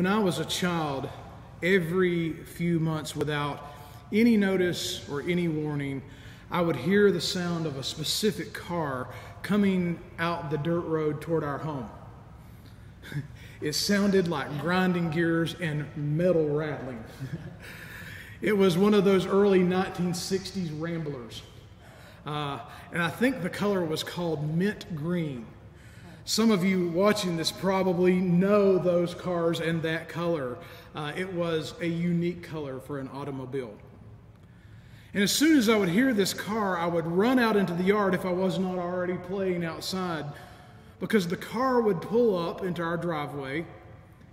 When I was a child, every few months, without any notice or any warning, I would hear the sound of a specific car coming out the dirt road toward our home. It sounded like grinding gears and metal rattling. it was one of those early 1960s Ramblers. Uh, and I think the color was called mint green. Some of you watching this probably know those cars and that color. Uh, it was a unique color for an automobile. And as soon as I would hear this car, I would run out into the yard if I was not already playing outside because the car would pull up into our driveway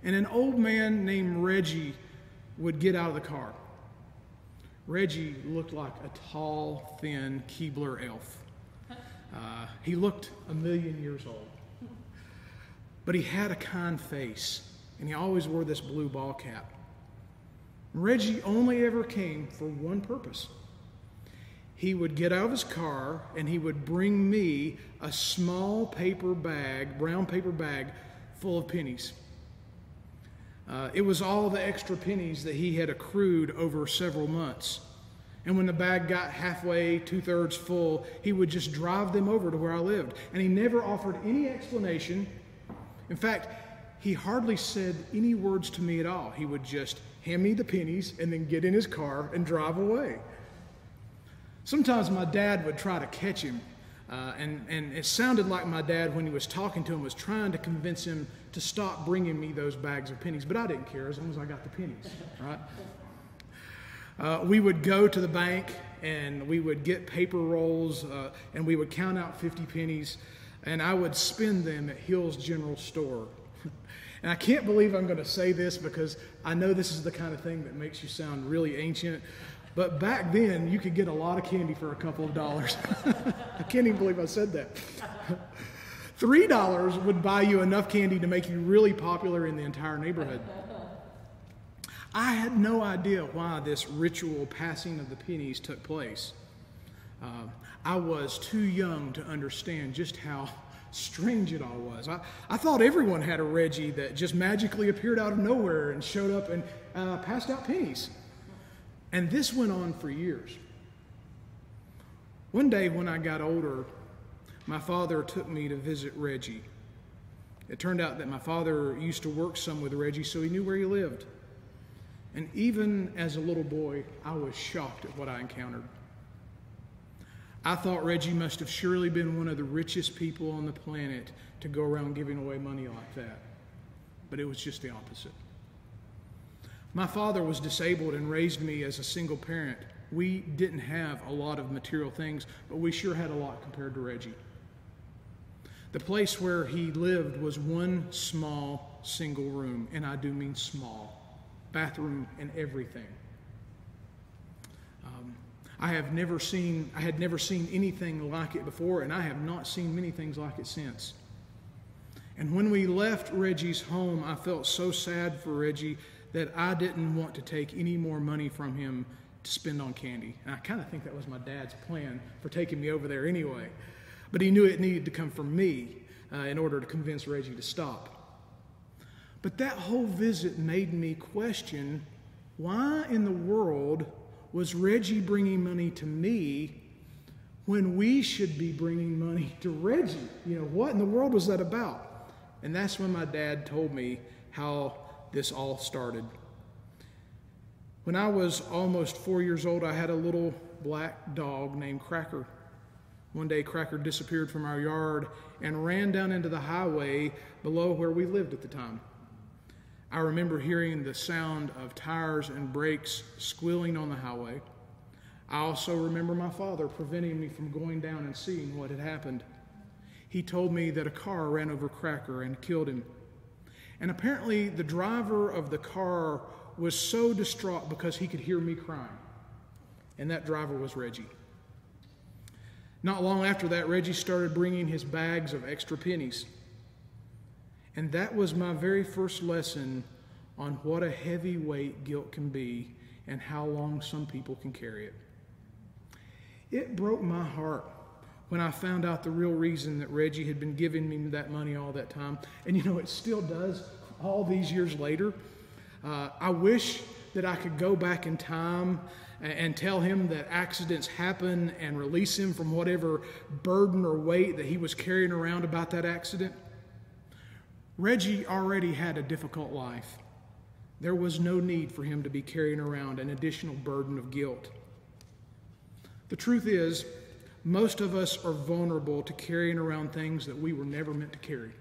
and an old man named Reggie would get out of the car. Reggie looked like a tall, thin Keebler elf. Uh, he looked a million years old. But he had a kind face, and he always wore this blue ball cap. Reggie only ever came for one purpose. He would get out of his car and he would bring me a small paper bag, brown paper bag, full of pennies. Uh, it was all the extra pennies that he had accrued over several months. And when the bag got halfway, two thirds full, he would just drive them over to where I lived. And he never offered any explanation in fact, he hardly said any words to me at all. He would just hand me the pennies and then get in his car and drive away. Sometimes my dad would try to catch him, uh, and, and it sounded like my dad, when he was talking to him, was trying to convince him to stop bringing me those bags of pennies. But I didn't care as long as I got the pennies, right? Uh, we would go to the bank and we would get paper rolls uh, and we would count out 50 pennies and I would spend them at Hill's General Store. and I can't believe I'm going to say this because I know this is the kind of thing that makes you sound really ancient. But back then, you could get a lot of candy for a couple of dollars. I can't even believe I said that. Three dollars would buy you enough candy to make you really popular in the entire neighborhood. I had no idea why this ritual passing of the pennies took place. Uh, I was too young to understand just how strange it all was. I, I thought everyone had a Reggie that just magically appeared out of nowhere and showed up and uh, passed out pennies. And this went on for years. One day when I got older, my father took me to visit Reggie. It turned out that my father used to work some with Reggie, so he knew where he lived. And even as a little boy, I was shocked at what I encountered. I thought Reggie must have surely been one of the richest people on the planet to go around giving away money like that. But it was just the opposite. My father was disabled and raised me as a single parent. We didn't have a lot of material things, but we sure had a lot compared to Reggie. The place where he lived was one small single room, and I do mean small, bathroom and everything. Um, I have never seen, I had never seen anything like it before, and I have not seen many things like it since. And when we left Reggie's home, I felt so sad for Reggie that I didn't want to take any more money from him to spend on candy. And I kind of think that was my dad's plan for taking me over there anyway. But he knew it needed to come from me uh, in order to convince Reggie to stop. But that whole visit made me question why in the world was Reggie bringing money to me when we should be bringing money to Reggie? You know, what in the world was that about? And that's when my dad told me how this all started. When I was almost four years old, I had a little black dog named Cracker. One day, Cracker disappeared from our yard and ran down into the highway below where we lived at the time. I remember hearing the sound of tires and brakes squealing on the highway. I also remember my father preventing me from going down and seeing what had happened. He told me that a car ran over Cracker and killed him. And apparently, the driver of the car was so distraught because he could hear me crying. And that driver was Reggie. Not long after that, Reggie started bringing his bags of extra pennies. And that was my very first lesson on what a heavy weight guilt can be and how long some people can carry it. It broke my heart when I found out the real reason that Reggie had been giving me that money all that time. And you know, it still does all these years later. Uh, I wish that I could go back in time and, and tell him that accidents happen and release him from whatever burden or weight that he was carrying around about that accident. Reggie already had a difficult life. There was no need for him to be carrying around an additional burden of guilt. The truth is, most of us are vulnerable to carrying around things that we were never meant to carry.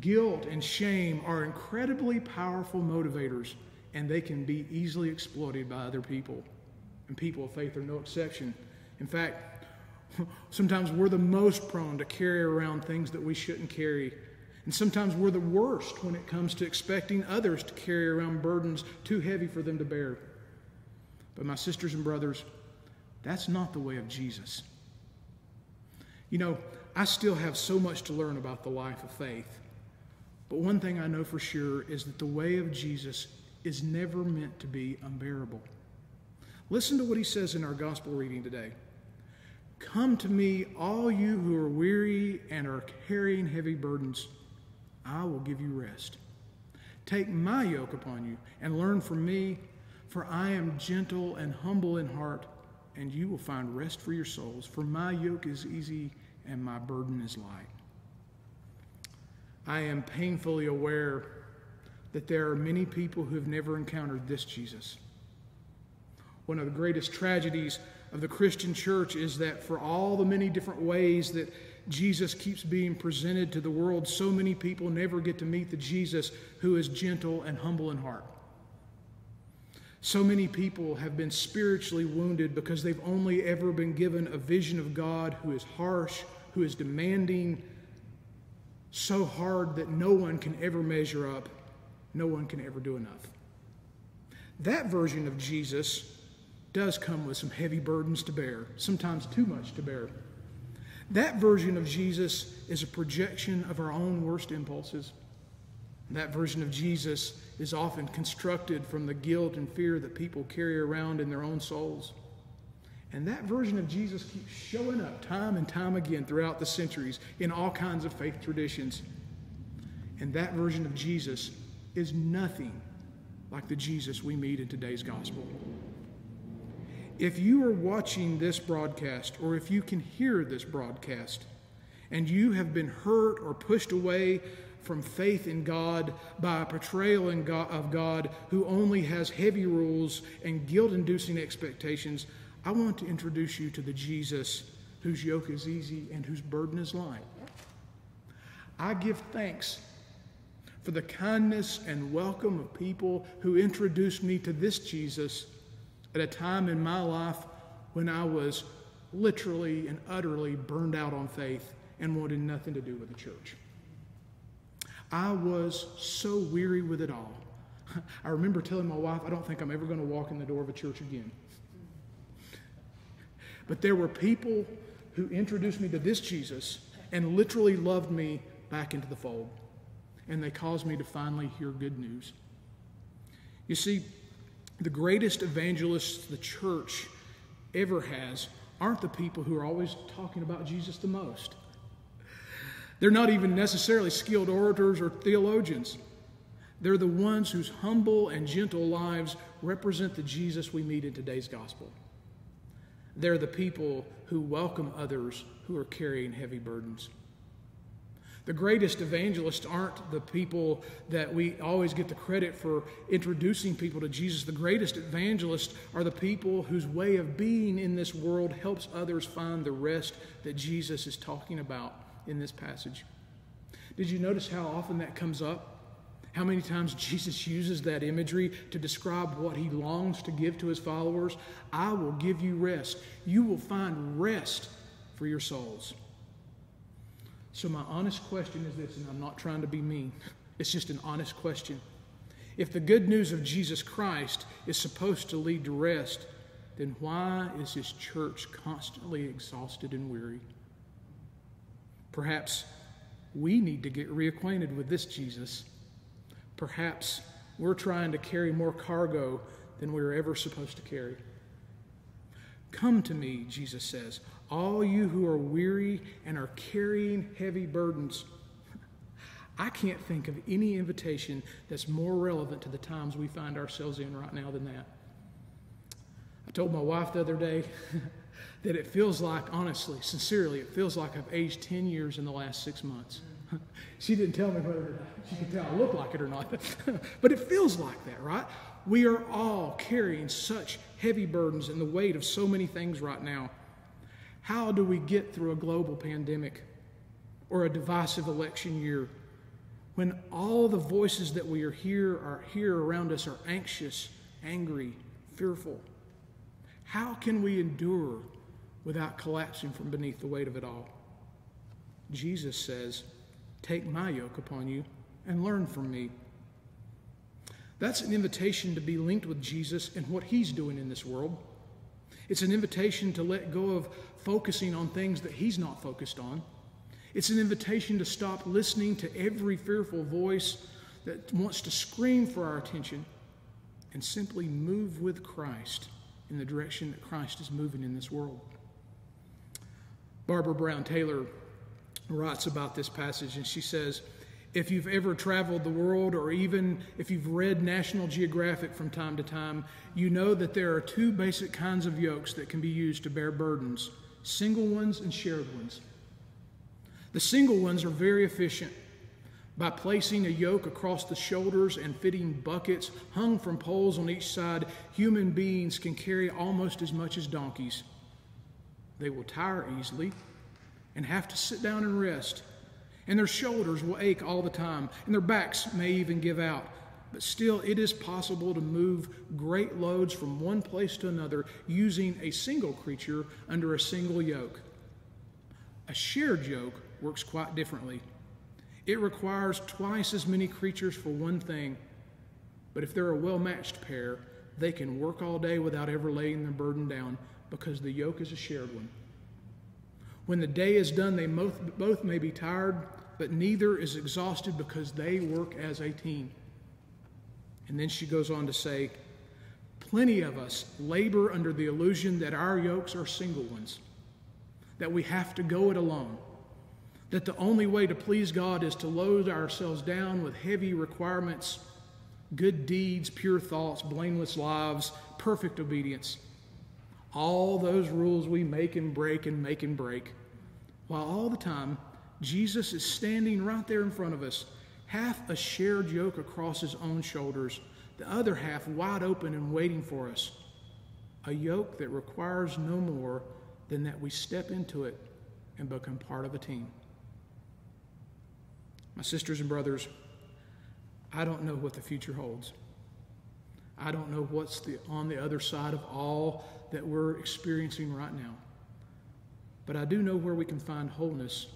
Guilt and shame are incredibly powerful motivators, and they can be easily exploited by other people. And people of faith are no exception. In fact, sometimes we're the most prone to carry around things that we shouldn't carry. And sometimes we're the worst when it comes to expecting others to carry around burdens too heavy for them to bear. But, my sisters and brothers, that's not the way of Jesus. You know, I still have so much to learn about the life of faith. But one thing I know for sure is that the way of Jesus is never meant to be unbearable. Listen to what he says in our gospel reading today. Come to me, all you who are weary and are carrying heavy burdens. I will give you rest. Take my yoke upon you and learn from me, for I am gentle and humble in heart, and you will find rest for your souls. For my yoke is easy and my burden is light. I am painfully aware that there are many people who have never encountered this Jesus. One of the greatest tragedies of the Christian church is that for all the many different ways that Jesus keeps being presented to the world, so many people never get to meet the Jesus who is gentle and humble in heart. So many people have been spiritually wounded because they've only ever been given a vision of God who is harsh, who is demanding, so hard that no one can ever measure up, no one can ever do enough. That version of Jesus does come with some heavy burdens to bear, sometimes too much to bear. That version of Jesus is a projection of our own worst impulses. That version of Jesus is often constructed from the guilt and fear that people carry around in their own souls. And that version of Jesus keeps showing up time and time again throughout the centuries in all kinds of faith traditions. And that version of Jesus is nothing like the Jesus we meet in today's gospel. If you are watching this broadcast, or if you can hear this broadcast, and you have been hurt or pushed away from faith in God by a portrayal of God who only has heavy rules and guilt inducing expectations, I want to introduce you to the Jesus whose yoke is easy and whose burden is light. I give thanks for the kindness and welcome of people who introduced me to this Jesus at a time in my life when I was literally and utterly burned out on faith and wanted nothing to do with the church. I was so weary with it all. I remember telling my wife, I don't think I'm ever going to walk in the door of a church again. But there were people who introduced me to this Jesus and literally loved me back into the fold. And they caused me to finally hear good news. You see, the greatest evangelists the church ever has aren't the people who are always talking about Jesus the most. They're not even necessarily skilled orators or theologians. They're the ones whose humble and gentle lives represent the Jesus we meet in today's gospel. They're the people who welcome others who are carrying heavy burdens. The greatest evangelists aren't the people that we always get the credit for introducing people to Jesus. The greatest evangelists are the people whose way of being in this world helps others find the rest that Jesus is talking about in this passage. Did you notice how often that comes up? How many times Jesus uses that imagery to describe what he longs to give to his followers? I will give you rest. You will find rest for your souls. So, my honest question is this, and I'm not trying to be mean, it's just an honest question. If the good news of Jesus Christ is supposed to lead to rest, then why is his church constantly exhausted and weary? Perhaps we need to get reacquainted with this Jesus. Perhaps we're trying to carry more cargo than we are ever supposed to carry. Come to me, Jesus says, all you who are weary and are carrying heavy burdens. I can't think of any invitation that's more relevant to the times we find ourselves in right now than that. I told my wife the other day that it feels like, honestly, sincerely, it feels like I've aged 10 years in the last six months. she didn't tell me whether she could tell I look like it or not, but it feels like that, right? We are all carrying such heavy burdens and the weight of so many things right now. How do we get through a global pandemic or a divisive election year when all the voices that we are here are here around us are anxious, angry, fearful? How can we endure without collapsing from beneath the weight of it all? Jesus says, Take my yoke upon you and learn from me. That's an invitation to be linked with Jesus and what he's doing in this world. It's an invitation to let go of focusing on things that he's not focused on. It's an invitation to stop listening to every fearful voice that wants to scream for our attention and simply move with Christ in the direction that Christ is moving in this world. Barbara Brown Taylor writes about this passage and she says, if you've ever traveled the world or even if you've read National Geographic from time to time, you know that there are two basic kinds of yokes that can be used to bear burdens single ones and shared ones. The single ones are very efficient. By placing a yoke across the shoulders and fitting buckets hung from poles on each side, human beings can carry almost as much as donkeys. They will tire easily and have to sit down and rest and their shoulders will ache all the time, and their backs may even give out. But still, it is possible to move great loads from one place to another using a single creature under a single yoke. A shared yoke works quite differently. It requires twice as many creatures for one thing, but if they're a well matched pair, they can work all day without ever laying their burden down because the yoke is a shared one. When the day is done, they both, both may be tired, but neither is exhausted because they work as a team. And then she goes on to say, Plenty of us labor under the illusion that our yokes are single ones, that we have to go it alone, that the only way to please God is to load ourselves down with heavy requirements, good deeds, pure thoughts, blameless lives, perfect obedience. All those rules we make and break and make and break, while all the time Jesus is standing right there in front of us, half a shared yoke across his own shoulders, the other half wide open and waiting for us. A yoke that requires no more than that we step into it and become part of a team. My sisters and brothers, I don't know what the future holds. I don't know what's the, on the other side of all that we're experiencing right now. But I do know where we can find wholeness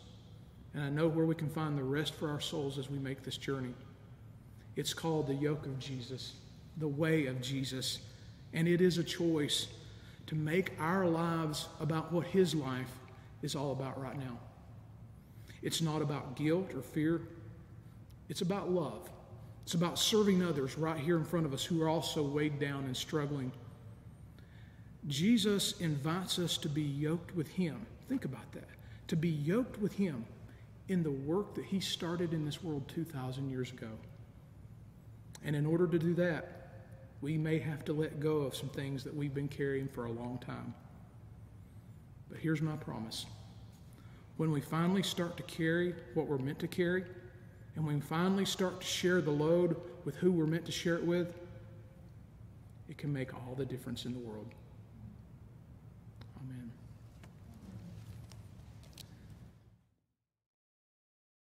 and I know where we can find the rest for our souls as we make this journey. It's called the yoke of Jesus, the way of Jesus. And it is a choice to make our lives about what His life is all about right now. It's not about guilt or fear, it's about love. It's about serving others right here in front of us who are also weighed down and struggling. Jesus invites us to be yoked with Him. Think about that. To be yoked with Him in the work that He started in this world 2,000 years ago. And in order to do that, we may have to let go of some things that we've been carrying for a long time. But here's my promise when we finally start to carry what we're meant to carry, and when we finally start to share the load with who we're meant to share it with, it can make all the difference in the world.